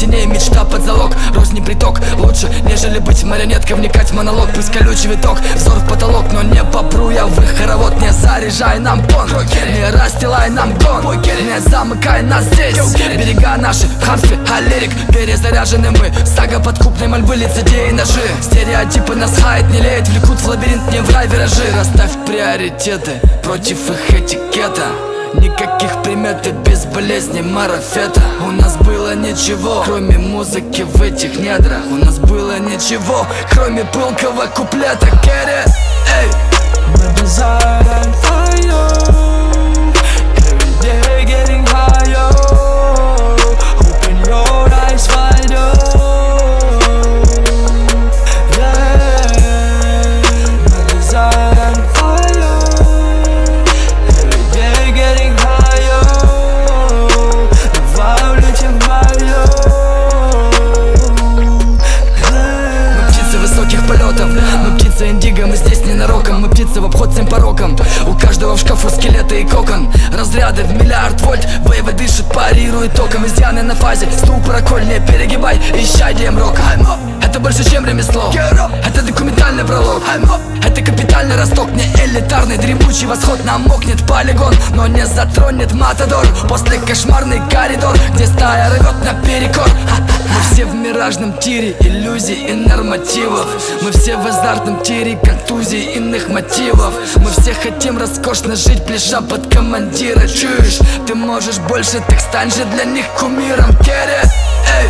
теней Мечта под залог, рознь не приток. Лучше, нежели быть марионеткой, вникать в монолог. Пусть колючий виток, взор в потолок. Но не попру я в их хоровод Не заряжай нам пон, не расстилай нам гон Не замыкай нас здесь. Берега наши, в хамстве, лирик Перезаряжены мы, сага подкупной мольбы Лицедеи ножи, стереотипы нас хает Не леет, влекут в лабиринт, не в рай виражи. Расставь приоритеты против их этикета Никаких примет и без болезни марафета. У нас было ничего, кроме музыки в этих недрах. У нас было ничего, кроме пылкого куплета Керри, эй! Desire порокам У каждого в шкафу скелеты и кокон. Разряды в миллиард вольт. Воевы дышит, парирует током. Изъяны на фазе, ступора коль перегибай, исчадием рока Это больше, чем ремесло. Это документальный пролог. Это капитальный росток. Не элитарный дремучий восход Намокнет полигон, но не затронет матадор. После кошмарный коридор Где стая рвет наперекор Мы все в миражном тире Иллюзий и нормативов. Мы все в азартном тире Контузий иных мотивов. Мы все хотим роскошно жить Пляша под командира. Чуешь, ты можешь больше Так стань же для них кумиром. Керри, эй